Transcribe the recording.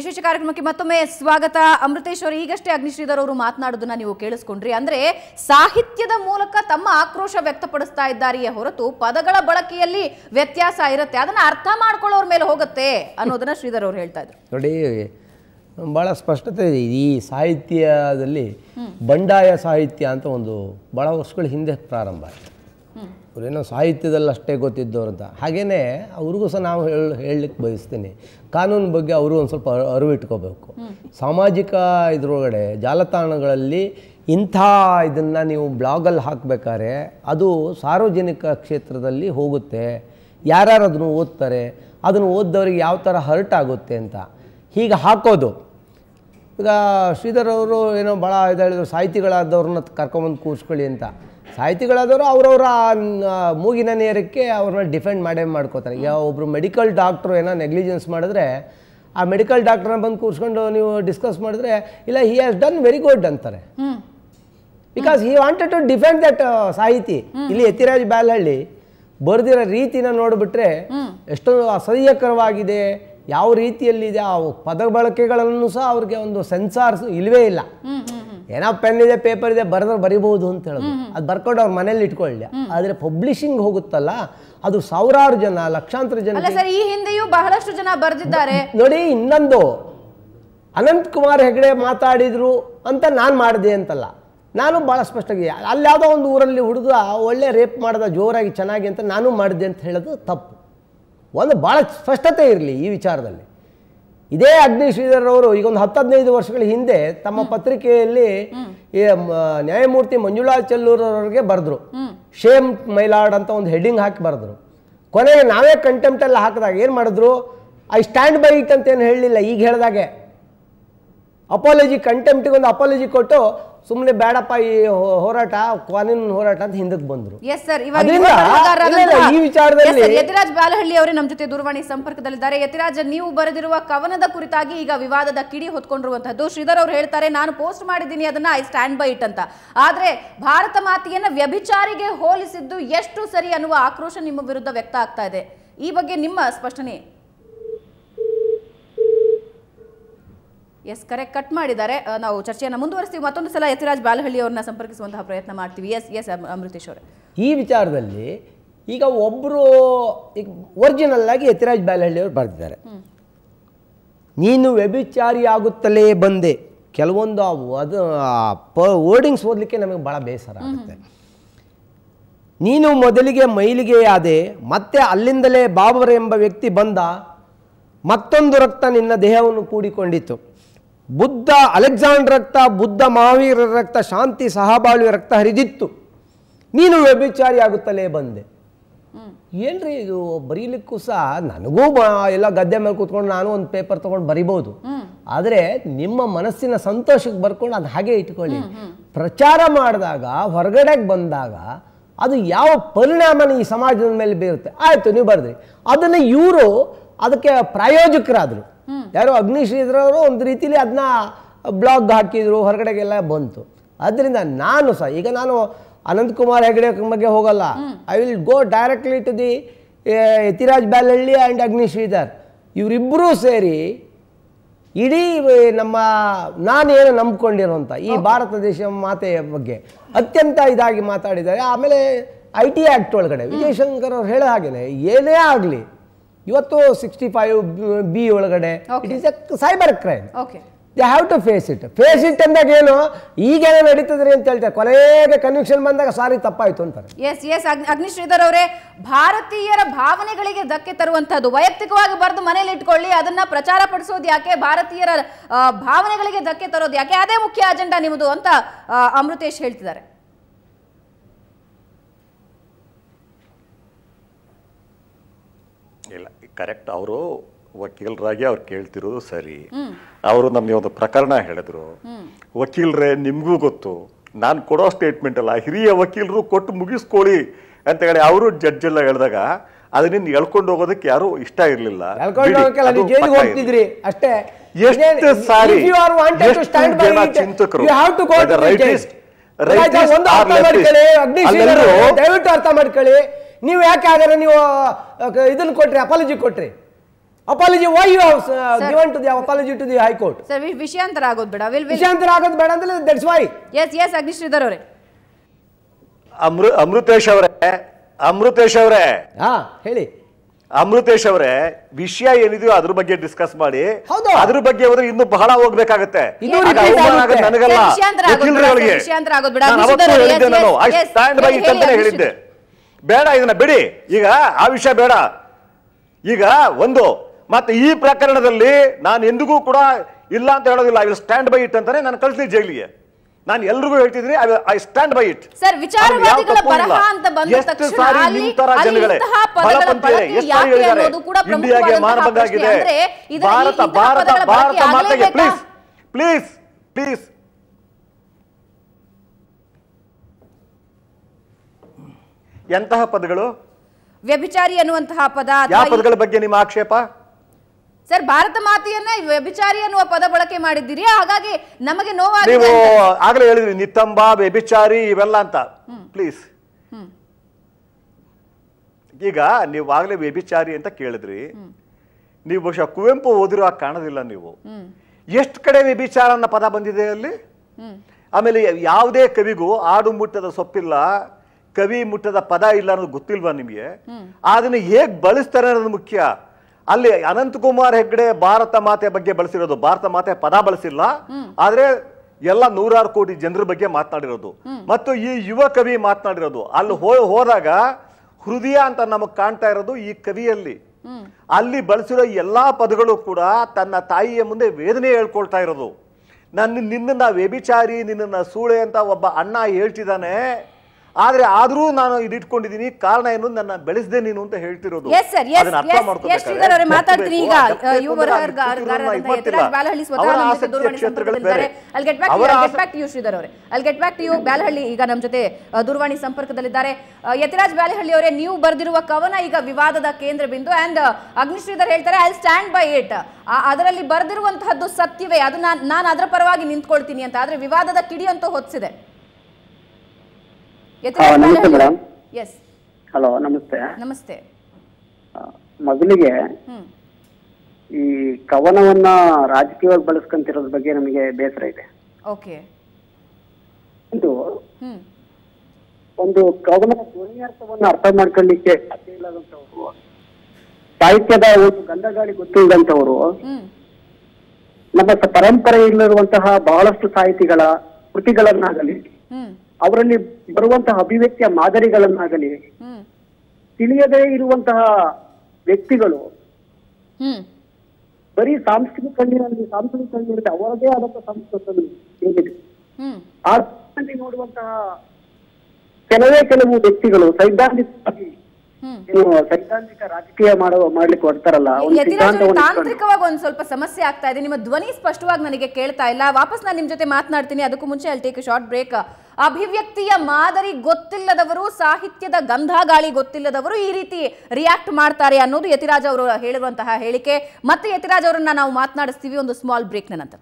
ವಿಶೇಷ ಕಾರ್ಯಕ್ರಮಕ್ಕೆ ಮತ್ತೊಮ್ಮೆ ಸ್ವಾಗತ. ಅಮೃತೇಶ್ವರ್ ಈಗಷ್ಟೇ ಅಗ್ನಿಶ್ರೀಧರ್ ಅವರು ಮಾತನಾಡೋದನ್ನ ನೀವು ಕೇಳಿಸ್ಕೊಂಡ್ರಿ. ಅಂದ್ರೆ ಸಾಹಿತ್ಯದ ಮೂಲಕ ತಮ್ಮ ಆಕ್ರೋಶ ವ್ಯಕ್ತಪಡಿಸ್ತಾ ಇದ್ದಾರೆಯೇ ಹೊರತು ಪದಗಳ ಬಳಕೆಯಲ್ಲಿ ವ್ಯತ್ಯಾಸ ಇರುತ್ತೆ. ಅದನ್ನ ಅರ್ಥ ಮಾಡ್ಕೊಳ್ಳೋರ್ ಮೇಲೆ ಹೋಗುತ್ತೆ ಅನ್ನೋದನ್ನ ಶ್ರೀಧರ್ ಅವರು ಹೇಳ್ತಾ ಇದ್ರು. ನೋಡಿ, ಬಹಳ ಸ್ಪಷ್ಟತೆ ಈ ಸಾಹಿತ್ಯದಲ್ಲಿ ಬಂಡಾಯ ಸಾಹಿತ್ಯ ಅಂತ ಒಂದು ಬಹಳ ವರ್ಷಗಳ ಹಿಂದೆ ಪ್ರಾರಂಭ ಆಯಿತು. ಅವರೇನೋ ಸಾಹಿತ್ಯದಲ್ಲಿ ಅಷ್ಟೇ ಗೊತ್ತಿದ್ದವ್ರು ಅಂತ ಹಾಗೆಯೇ ಅವ್ರಿಗೂ ಸಹ ನಾವು ಹೇಳಿ, ಹೇಳಲಿಕ್ಕೆ ಬಯಸ್ತೀನಿ. ಕಾನೂನು ಬಗ್ಗೆ ಅವರು ಒಂದು ಸ್ವಲ್ಪ ಅರಿವು ಅರಿವಿಟ್ಕೋಬೇಕು. ಸಾಮಾಜಿಕ ಇದರೊಳಗಡೆ, ಜಾಲತಾಣಗಳಲ್ಲಿ ಇಂಥ ಇದನ್ನು ನೀವು ಬ್ಲಾಗಲ್ಲಿ ಹಾಕಬೇಕಾದ್ರೆ ಅದು ಸಾರ್ವಜನಿಕ ಕ್ಷೇತ್ರದಲ್ಲಿ ಹೋಗುತ್ತೆ. ಯಾರ್ಯಾರು ಅದನ್ನು ಓದ್ತಾರೆ, ಅದನ್ನು ಓದ್ದವ್ರಿಗೆ ಯಾವ ಥರ ಹರ್ಟ್ ಆಗುತ್ತೆ ಅಂತ. ಹೀಗೆ ಹಾಕೋದು. ಈಗ ಶ್ರೀಧರ್ ಅವರು ಏನೋ ಭಾಳ ಇದು ಹೇಳಿದ್ರು ಸಾಹಿತಿಗಳಾದವ್ರನ್ನ ಕರ್ಕೊಂಬಂದು ಕೂರಿಸ್ಕೊಳ್ಳಿ ಅಂತ. ಸಾಹಿತಿಗಳಾದವರು ಅವರವರ ಮೂಗಿನ ನೇರಕ್ಕೆ ಅವ್ರನ್ನ ಡಿಫೆಂಡ್ ಮಾಡೇ ಮಾಡ್ಕೋತಾರೆ. ಈಗ ಒಬ್ಬರು ಮೆಡಿಕಲ್ ಡಾಕ್ಟ್ರು ಏನೋ ನೆಗ್ಲಿಜೆನ್ಸ್ ಮಾಡಿದ್ರೆ ಆ ಮೆಡಿಕಲ್ ಡಾಕ್ಟ್ರನ್ನ ಬಂದು ಕೂರಿಸ್ಕೊಂಡು ನೀವು ಡಿಸ್ಕಸ್ ಮಾಡಿದ್ರೆ ಇಲ್ಲ he has done very good ಅಂತಾರೆ. Because he wanted to defend that ಸಾಹಿತಿ. ಇಲ್ಲಿ ಯತಿರಾಜ್ ಬ್ಯಾಲಹಳ್ಳಿ ಬರೆದಿರೋ ರೀತಿನ ನೋಡಿಬಿಟ್ರೆ ಎಷ್ಟೊಂದು ಅಸಹ್ಯಕರವಾಗಿದೆ ಯಾವ ರೀತಿಯಲ್ಲಿದೆ ಆ ಪದ ಬಳಕೆಗಳನ್ನು ಸಹ ಅವ್ರಿಗೆ ಒಂದು ಸೆನ್ಸಾರ್ಸ್ ಇಲ್ವೇ ಇಲ್ಲ. ಏನೋ ಪೆನ್ ಇದೆ ಪೇಪರ್ ಇದೆ ಬರೆದ್ರೆ ಬರಿಬಹುದು ಅಂತ ಹೇಳೋದು. ಅದು ಬರ್ಕೊಂಡು ಅವ್ರ ಮನೇಲಿ ಇಟ್ಕೊಳ್ಳಿ ಆದರೆ ಪಬ್ಲಿಷಿಂಗ್ ಹೋಗುತ್ತಲ್ಲ ಅದು ಸಾವಿರಾರು ಜನ ಲಕ್ಷಾಂತರ ಜನ ಸರ್ ಈ ಹಿಂದೆಯೂ ಬಹಳಷ್ಟು ಜನ ಬರೆದಿದ್ದಾರೆ. ನೋಡಿ ಇನ್ನೊಂದು ಅನಂತ್ ಕುಮಾರ್ ಹೆಗಡೆ ಮಾತಾಡಿದ್ರು ಅಂತ ನಾನು ಮಾಡಿದೆ ಅಂತಲ್ಲ. ನಾನು ಭಾಳ ಸ್ಪಷ್ಟವಾಗಿ ಅಲ್ಲಿ ಯಾವುದೋ ಒಂದು ಊರಲ್ಲಿ ಹುಡುಗ ಒಳ್ಳೆ ರೇಪ್ ಮಾಡಿದ ಜೋರಾಗಿ ಚೆನ್ನಾಗಿ ಅಂತ ನಾನು ಮಾಡಿದೆ ಅಂತ ಹೇಳೋದು ತಪ್ಪು. ಒಂದು ಭಾಳ ಸ್ಪಷ್ಟತೆ ಇರಲಿ ಈ ವಿಚಾರದಲ್ಲಿ. ಇದೇ ಅಗ್ನಿ ಶ್ರೀಧರವರು ಈಗ ಒಂದು ಹತ್ತು ಹದಿನೈದು ವರ್ಷಗಳ ಹಿಂದೆ ತಮ್ಮ ಪತ್ರಿಕೆಯಲ್ಲಿ ನ್ಯಾಯಮೂರ್ತಿ ಮಂಜುಳಾ ಚೆಲ್ಲೂರವ್ರಿಗೆ ಬರೆದ್ರು. ಶೇಮ್ ಮೈಲಾಡ್ ಅಂತ ಒಂದು ಹೆಡ್ಡಿಂಗ್ ಹಾಕಿ ಬರೆದ್ರು. ಕೊನೆಗೆ ನಾವೇ ಕಂಟೆಂಪ್ಟ್ ಎಲ್ಲ ಹಾಕಿದಾಗ ಏನು ಮಾಡಿದ್ರು? ಐ ಸ್ಟ್ಯಾಂಡ್ ಬೈ ಇಟ್ ಅಂತ ಏನು ಹೇಳಲಿಲ್ಲ. ಈಗ ಹೇಳಿದಾಗೆ. ಅಪಾಲಜಿ ಕಂಟೆಂಪ್ಟಿಗೆ ಒಂದು ಅಪಾಲಜಿ ಕೊಟ್ಟು ಸುಮ್ಮನೆ ಬೇಡಪ್ಪ ಈ ಹೋರಾಟ ಕಾನೂನು ಹೋರಾಟ ಅಂತ ಹಿಂದಕ್ಕೆ ಬಂದ್ರು. ಎಸ್ ಸರ್ ಇವಾಗ ಈ ವಿಚಾರದಲ್ಲಿ- ಯತಿರಾಜ್ ಬಾಲಹಳ್ಳಿ ಅವರೇ ನಮ್ಮ ಜೊತೆ ದೂರವಾಣಿ ಸಂಪರ್ಕದಲ್ಲಿದ್ದಾರೆ. ಯತಿರಾಜ್ ನೀವು ಬರೆದಿರುವ ಕವನದ ಕುರಿತಾಗಿ ಈಗ ವಿವಾದದ ಕಿಡಿ ಹೊತ್ಕೊಂಡಿರುವಂತಹದ್ದು. ಶ್ರೀಧರ್ ಅವರು ಹೇಳ್ತಾರೆ ನಾನು ಪೋಸ್ಟ್ ಮಾಡಿದ್ದೀನಿ ಅದನ್ನ ಐ ಸ್ಟ್ಯಾಂಡ್ ಬೈ ಇಟ್ ಅಂತ. ಆದ್ರೆ ಭಾರತ ಮಾತೆಯನ್ನ ವ್ಯಭಿಚಾರಿಗೆ ಹೋಲಿಸಿದ್ದು ಎಷ್ಟು ಸರಿ ಅನ್ನುವ ಆಕ್ರೋಶ ನಿಮ್ಮ ವಿರುದ್ಧ ವ್ಯಕ್ತ ಆಗ್ತಾ ಇದೆ. ಈ ಬಗ್ಗೆ ನಿಮ್ಮ ಸ್ಪಷ್ಟನೆ ಎಸ್ ಕರೆಕ್ಟ್ ಕಟ್ ಮಾಡಿದ್ದಾರೆ. ನಾವು ಚರ್ಚೆಯನ್ನು ಮುಂದುವರಿಸ್ತೀವಿ. ಮತ್ತೊಂದು ಸಲ ಯತಿರಾಜ್ ಬಾಲಹಳ್ಳಿ ಅವ್ರನ್ನ ಸಂಪರ್ಕಿಸುವಂತಹ ಪ್ರಯತ್ನ ಮಾಡ್ತೀವಿ. ಎಸ್ ಎಸ್ ಅಮೃತೇಶ್ ಅವರೇ. ಈ ವಿಚಾರದಲ್ಲಿ ಈಗ ಒಬ್ಬರು ಈಗ ಒರಿಜಿನಲ್ ಆಗಿ ಯತಿರಾಜ್ ಬಾಲಹಳ್ಳಿಯವರು ಬರೆದಿದ್ದಾರೆ. ನೀನು ವ್ಯಭಿಚಾರಿ ಆಗುತ್ತಲೇ ಬಂದೆ. ಕೆಲವೊಂದು ಅವು ಅದು ಪ ವರ್ಡಿಂಗ್ಸ್ ಓದಲಿಕ್ಕೆ ನಮಗೆ ಭಾಳ ಬೇಸರ ಆಗುತ್ತೆ. ನೀನು ಮೊದಲಿಗೆ ಮೈಲಿಗೆಯಾದೆ ಮತ್ತೆ ಅಲ್ಲಿಂದಲೇ ಬಾಬರ್ ಎಂಬ ವ್ಯಕ್ತಿ ಬಂದ ಮತ್ತೊಂದು ರಕ್ತ ನಿನ್ನ ದೇಹವನ್ನು ಕೂಡಿಕೊಂಡಿತು. ಬುದ್ಧ ಅಲೆಕ್ಸಾಂಡರ್ ರಕ್ತ, ಬುದ್ಧ ಮಹಾವೀರ ರಕ್ತ, ಶಾಂತಿ ಸಹಬಾಳುವ ರಕ್ತ ಹರಿದಿತ್ತು. ನೀನು ವ್ಯಭಿಚಾರಿ ಆಗುತ್ತಲೇ ಬಂದೆ. ಏನ್ರಿ ಇದು? ಬರೀಲಿಕ್ಕೂ ಸಹ ನನಗೂ ಎಲ್ಲ ಗದ್ದೆ ಮೇಲೆ ಕೂತ್ಕೊಂಡು ನಾನು ಒಂದು ಪೇಪರ್ ತಗೊಂಡು ಬರಿಬೋದು. ಆದರೆ ನಿಮ್ಮ ಮನಸ್ಸಿನ ಸಂತೋಷಕ್ಕೆ ಬರ್ಕೊಂಡು ಅದು ಹಾಗೆ ಇಟ್ಕೊಳ್ಳಿ. ಪ್ರಚಾರ ಮಾಡಿದಾಗ, ಹೊರಗಡೆಗೆ ಬಂದಾಗ ಅದು ಯಾವ ಪರಿಣಾಮ ಈ ಸಮಾಜದ ಮೇಲೆ ಬೀರುತ್ತೆ? ಆಯಿತು, ನೀವು ಬರ್ದ್ರಿ. ಅದನ್ನು ಇವರು ಅದಕ್ಕೆ ಪ್ರಾಯೋಜಕರಾದರು. ಯಾರೋ ಅಗ್ನಿಶ್ರೀಧರವರು ಒಂದು ರೀತಿಲಿ ಅದನ್ನ ಬ್ಲಾಗ್ ಹಾಕಿದ್ರು ಹೊರಗಡೆಗೆಲ್ಲ ಬಂತು. ಅದರಿಂದ ನಾನು ಸಹ ಈಗ ನಾನು ಅನಂತಕುಮಾರ್ ಹೆಗಡೆ ಬಗ್ಗೆ ಹೋಗಲ್ಲ. I will go directly to the Yathiraj Byalahalli and Agni Sridhar ಇವರಿಬ್ಬರೂ ಸೇರಿ ಇಡೀ ನಮ್ಮ ನಾನೇನು ನಂಬ್ಕೊಂಡಿರೋಂಥ ಈ ಭಾರತ ದೇಶ ಮಾತೆಯ ಬಗ್ಗೆ ಅತ್ಯಂತ ಇದಾಗಿ ಮಾತಾಡಿದ್ದಾರೆ. ಆಮೇಲೆ ಐ ಟಿ ಆ್ಯಕ್ಟ್ ಒಳಗಡೆ ವಿಜಯಶಂಕರ್ ಅವ್ರು ಹೇಳೋ ಹಾಗೇನೆ ಏನೇ ಆಗಲಿ ಇವತ್ತು ಸಿಕ್ಸ್ಟಿ ಫೈವ್ ಬಿ ಒಳಗಡೆ it is a cyber crime okay they have to face it face it ಅಂದಾಗ ಏನು? ಈಗೇನೋ ನಡೀತದ್ರಿ ಅಂತ ಹೇಳ್ತಾರೆ. ಕೊನೆಗೆ ಕನ್ವಿಕ್ಷನ್ ಬಂದಾಗ ಸಾರಿ ತಪ್ಪಾಯ್ತು ಅಂತಾರೆ. ಎಸ್ ಎಸ್ ಅಗ್ನಿಶ್ರೀಧರ್ ಅವರೇ ಭಾರತೀಯರ ಭಾವನೆಗಳಿಗೆ ಧಕ್ಕೆ ತರುವಂತಹದ್ದು ವೈಯಕ್ತಿಕವಾಗಿ ಬರೆದು ಮನೇಲಿ ಇಟ್ಕೊಳ್ಳಿ ಅದನ್ನ ಪ್ರಚಾರ ಪಡಿಸೋದು ಯಾಕೆ? ಭಾರತೀಯರ ಭಾವನೆಗಳಿಗೆ ಧಕ್ಕೆ ತರೋದು ಯಾಕೆ? ಅದೇ ಮುಖ್ಯ ಅಜೆಂಡಾ ನಿಮ್ಮದು ಅಂತ ಅಮೃತೇಶ್ ಹೇಳ್ತಿದ್ದಾರೆ ಇಲ್ಲ ಕರೆಕ್ಟ್ ಅವರು ವಕೀಲರಾಗಿ ಅವ್ರು ಕೇಳ್ತಿರೋದು ಸರಿ. ಅವರು ನಮಗೆ ಒಂದು ಪ್ರಕರಣ ಹೇಳಿದ್ರು. ವಕೀಲರೇ ನಿಮಗೂ ಗೊತ್ತು. ನಾನು ಕೊಡೋ ಸ್ಟೇಟ್ಮೆಂಟ್ ಅಲ್ಲ ಹಿರಿಯ ವಕೀಲರು ಕೊಟ್ಟು ಮುಗಿಸ್ಕೊಳ್ಳಿ ಅಂತ ಹೇಳಿ ಅವರು ಜಡ್ಜ್ ಎಲ್ಲ ಹೇಳಿದಾಗ ಅದನ್ನ ಎಳ್ಕೊಂಡು ಹೋಗೋದಕ್ಕೆ ಯಾರು ಇಷ್ಟ ಇರಲಿಲ್ಲ. ಅಷ್ಟೇ. ಎಷ್ಟು ಸಾರಿ ಚಿಂತಕರು ದಯವಿಟ್ಟು ಅರ್ಥ ಮಾಡ್ಕೊಳ್ಳಿ. ನೀವು ಯಾಕೆ ಹಾಗಾದ್ರೆ ನೀವು ಇದನ್ನು ಕೊಟ್ರಿ ಅಪಾಲಜಿ ಕೊಟ್ರಿ? Apology why you given to the apology to the high court sir V- ವಿಷಯಾಂತರ ಆಗೋದು ಬೇಡ. ವಿಲ್ ವಿಷಯಾಂತರ ಆಗೋದು ಬೇಡ ಅಂದ್ರೆ that's why S S Agnishridhar ಅವರೇ. ಅಮೃ ಅಮೃತೇಶ್ ಅವರೇ ಅಮೃತೇಶ್ ಅವರೇ. ಹಾ ಹೇಳಿ. ಅಮೃತೇಶ್ ಅವರೇ ವಿಷಯ ಏನಿದೆಯೋ ಅದ್ರ ಬಗ್ಗೆ ಡಿಸ್ಕಸ್ ಮಾಡಿ. ಹೌದು. ಅದ್ರ ಬಗ್ಗೆ ಹೋದ್ರೆ ಇನ್ನೂ ಬಹಳ ಹೋಗ್ಬೇಕಾಗತ್ತೆ. ನನಗಲ್ಲ. ವಕೀಲರುಗಳಿಗೆ. ನಾನು ಅವತ್ತು ಹೇಳಿದ್ದೆ ನಾನು ಐ ಸ್ಟ್ಯಾಂಡ್ ಬೈ ಹೇಳಿದ್ದೆ. ಬೇಡ ಇದನ್ನ ಬಿಡಿ. ಈಗ ಆ ವಿಷಯ ಬೇಡ. ಈಗ ಒಂದು ಮತ್ತೆ ಈ ಪ್ರಕರಣದಲ್ಲಿ ನಾನು ಎಂದಿಗೂ ಕೂಡ ಇಲ್ಲ ಅಂತ ಹೇಳೋದಿಲ್ಲ. I will stand by it ಅಂತಾನೆ ನಾನು ಕಳಿಸ್ಲಿ ಜೈಲಿಗೆ. ನಾನು ಎಲ್ರಿಗೂ ಹೇಳ್ತಿದ್ದೀನಿ I stand by it sir ವಿಚಾರವಾದಿಗಳ ಬರಹ ಅಂತ ಬಂದ ತಕ್ಷಣ ಅಲ್ಲಿ ಅಲ್ಲಿ ಇಂತಹ ಪದಗಳ ಬಳಕೆ ಯಾಕೆ ಅನ್ನೋದು ಕೂಡ ಇಂಡಿಯಾಗೆ ಮಾನಭಂಗ. ಆಗಿದೆ. ಭಾರತ ಭಾರತ ಭಾರತ ಮಾತೆಗೆ? ಪ್ಲೀಸ್ ಪ್ಲೀಸ್ ಪ್ಲೀಸ್ ಎಂತಹ ಪದಗಳು? ವ್ಯಭಿಚಾರಿ ಅನ್ನುವಂತಹ ಪದ ಯಾವ ಪದಗಳ ಬಗ್ಗೆ ನಿಮ್ಮ ಆಕ್ಷೇಪ? ಸರ್ ಭಾರತ ಮಾತೆಯನ್ನ ವ್ಯಭಿಚಾರಿ ಅನ್ನುವ ಪದ ಬಳಕೆ ಮಾಡಿದ್ದೀರಿ. ಹಾಗಾಗಿ ನಮಗೆ ನೋವಾಗಿ ನೀವು ಆಗಲೇ ಹೇಳಿದ್ರಿ ನಿತ್ತಂಬ ವ್ಯಭಿಚಾರಿ ಇವೆಲ್ಲ ಅಂತ. ಪ್ಲೀಸ್ ಈಗ ನೀವು ಆಗಲೇ ವ್ಯಭಿಚಾರಿ ಅಂತ ಕೇಳಿದ್ರಿ. ನೀವು ಬಹುಶಃ ಕುವೆಂಪು ಓದಿರೋ ಕಾಣೋದಿಲ್ಲ ನೀವು. ಎಷ್ಟು ಕಡೆ ವ್ಯಭಿಚಾರ ಅನ್ನೋ ಪದ ಬಂದಿದೆ ಅಲ್ಲಿ? ಆಮೇಲೆ ಯಾವುದೇ ಕವಿಗೂ ಆಡು ಮುಟ್ಟದ ಸೊಪ್ಪಿಲ್ಲ ಕವಿ ಮುಟ್ಟದ ಪದ ಇಲ್ಲ ಅನ್ನೋದು ಗೊತ್ತಿಲ್ವಾ ನಿಮಗೆ? ಅದನ್ನ ಹೇಗ್ ಬಳಸ್ತಾರೆ ಅನ್ನೋದು ಮುಖ್ಯ. ಅಲ್ಲಿ ಅನಂತಕುಮಾರ್ ಹೆಗ್ಡೆ ಭಾರತ ಮಾತೆ ಬಗ್ಗೆ ಬಳಸಿರೋದು. ಭಾರತ ಮಾತೆ ಪದ ಬಳಸಿಲ್ಲ. ಆದ್ರೆ ಎಲ್ಲ ನೂರಾರು ಕೋಟಿ ಜನರ ಬಗ್ಗೆ ಮಾತನಾಡಿರೋದು. ಮತ್ತು ಈ ಯುವ ಕವಿ ಮಾತನಾಡಿರೋದು. ಅಲ್ಲಿ ಹೋ- ಹೋದಾಗ ಹೃದಯ ಅಂತ ನಮಗ್ ಕಾಣ್ತಾ ಇರೋದು ಈ ಕವಿಯಲ್ಲಿ. ಅಲ್ಲಿ ಬಳಸಿರೋ ಎಲ್ಲಾ ಪದಗಳು ಕೂಡ ತನ್ನ ತಾಯಿಯ ಮುಂದೆ ವೇದನೆ ಹೇಳ್ಕೊಳ್ತಾ ಇರೋದು. ನನ್ನ ನಿನ್ನ ವ್ಯಭಿಚಾರಿ ನಿನ್ನ ಸೂಳೆ ಅಂತ ಒಬ್ಬ ಅಣ್ಣ ಹೇಳ್ತಿದ್ದಾನೆ. ಆದ್ರೆ ಆದ್ರೂ ನಾನು ಇದಿಟ್ಕೊಂಡಿದ್ದೀನಿ. ಕಾರಣ ಏನು? ನನ್ನ ಬೆಳೆಸದೆ ನೀನು ಅಂತ ಹೇಳ್ತಿರೋದು. ಬ್ಯಾಲಹಳ್ಳಿ ಈಗ ನಮ್ಮ ಜೊತೆ ದೂರವಾಣಿ ಸಂಪರ್ಕದಲ್ಲಿದ್ದಾರೆ. ಯತಿರಾಜ್ ಬ್ಯಾಲಹಳ್ಳಿ ಅವರೇ ನೀವು ಬರೆದಿರುವ ಕವನ ಈಗ ವಿವಾದದ ಕೇಂದ್ರ ಬಿಂದು ಅಂಡ್ ಅಗ್ನಿಶ್ರೀಧರ್ ಹೇಳ್ತಾರೆ ಐ ಸ್ಟ್ಯಾಂಡ್ ಬೈ ಇಟ್ ಅದರಲ್ಲಿ ಬರೆದಿರುವಂತಹದ್ದು ಸತ್ಯವೇ. ಅದು ನಾನು ನಾನು ಅದರ ಪರವಾಗಿ ನಿಂತ್ಕೊಳ್ತೀನಿ ಅಂತ. ಆದ್ರೆ ವಿವಾದದ ಕಿಡಿ ಅಂತೂ ಹೊತ್ತಿಸಿದೆ ಹಾ, ನಮಸ್ತೆ ಮೇಡಮ್. ಎಸ್ ಹಲೋ ನಮಸ್ತೆ. ನಮಸ್ತೆ. ಮೊದಲಿಗೆ ಈ ಕವನವನ್ನ ರಾಜಕೀಯವಾಗಿ ಬಳಸ್ಕೊಂತಿರೋದ್ರ ಬಗ್ಗೆ ನಮಗೆ ಬೇಸರ ಇದೆ. ಓಕೆ. ಇದು ಒಂದು ಕವನ ಧ್ವನಿಯರ್ಥವನ್ನ ಅರ್ಥ ಮಾಡ್ಕೊಳ್ಳಿಕ್ಕೆ ಸಾಧ್ಯ ಇಲ್ಲದಂತವ್ರು ಸಾಹಿತ್ಯದ ಒಂದು ಗಂಧಗಾಳಿ ಗೊತ್ತಿಲ್ಲದಂತವ್ರು ನಮ್ಮ ಪರಂಪರೆ ಪರಂಪರೆಯಲ್ಲಿರುವಂತಹ ಬಹಳಷ್ಟು ಸಾಹಿತಿಗಳ ಕೃತಿಗಳನ್ನಾಗಲಿ ಅವರಲ್ಲಿ ಬರುವಂತಹ ಅಭಿವ್ಯಕ್ತಿಯ ಮಾದರಿಗಳನ್ನಾಗಲಿ ತಿಳಿಯದೇ ಇರುವಂತಹ ವ್ಯಕ್ತಿಗಳು ಬರೀ ಸಾಂಸ್ಕೃತಿಕ ಕಣ್ಣಿನಲ್ಲಿ ಸಾಂಸ್ಕೃತಿಕ ಕಣ್ಣಿನಲ್ಲಿ ಅವರದೇ ಆದಂತಹ ಸಂಸ್ಕೃತಿ ಏನಿದೆ ಆ ನೋಡುವಂತಹ ಕೆಲವೇ ಕೆಲವು ವ್ಯಕ್ತಿಗಳು ಸೈದ್ಧಾಂತಿಕವಾಗಿ ಸೈದ್ಧಾಂತಿಕ ರಾಜಕೀಯ ಮಾಡುವ ಮಾಡ್ಲಿಕ್ಕೆ ತಾಂತ್ರಿಕವಾಗಿ ಒಂದ್ ಸ್ವಲ್ಪ ಸಮಸ್ಯೆ ಆಗ್ತಾ ಇದೆ. ನಿಮ್ಮ ಧ್ವನಿ ಸ್ಪಷ್ಟವಾಗಿ ನನಗೆ ಕೇಳ್ತಾ ಇಲ್ಲ. ವಾಪಸ್ ನಾನು ನಿಮ್ ಜೊತೆ ಮಾತನಾಡ್ತೀನಿ. ಅದಕ್ಕೂ ಮುಂಚೆ ಅಲ್ಲಿ ಟೇಕ್ ಶಾರ್ಟ್ ಬ್ರೇಕ್ ಅಭಿವ್ಯಕ್ತಿಯ ಮಾದರಿ ಗೊತ್ತಿಲ್ಲದವರು ಸಾಹಿತ್ಯದ ಗಂಧ ಗಾಳಿ ಗೊತ್ತಿಲ್ಲದವರು ಈ ರೀತಿ ರಿಯಾಕ್ಟ್ ಮಾಡ್ತಾರೆ ಅನ್ನೋದು ಯತಿರಾಜ್ ಅವರು ಹೇಳಿರುವಂತಹ ಹೇಳಿಕೆ. ಮತ್ತೆ ಯತಿರಾಜ್ ಅವರನ್ನ ನಾವು ಮಾತನಾಡಿಸ್ತೀವಿ ಒಂದು ಸ್ಮಾಲ್ ಬ್ರೇಕ್ನ ನಂತರ.